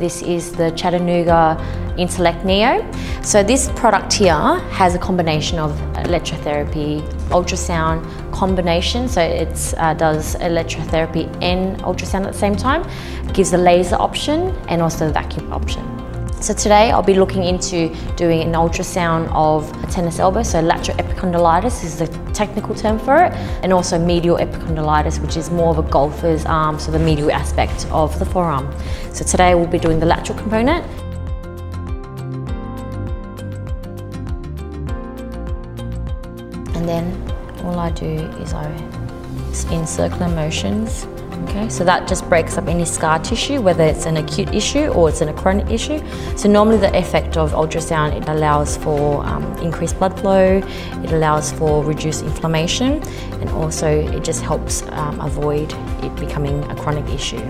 This is the Chattanooga Intelect Neo. So this product here has a combination of electrotherapy, ultrasound combination. So it uh, does electrotherapy and ultrasound at the same time. It gives a laser option and also a vacuum option. So today I'll be looking into doing an ultrasound of a tennis elbow, so lateral epicondylitis is the technical term for it, and also medial epicondylitis, which is more of a golfer's arm, so the medial aspect of the forearm. So today we'll be doing the lateral component. And then all I do is I spin circular motions Okay, so that just breaks up any scar tissue, whether it's an acute issue or it's an chronic issue. So normally the effect of ultrasound, it allows for um, increased blood flow, it allows for reduced inflammation, and also it just helps um, avoid it becoming a chronic issue.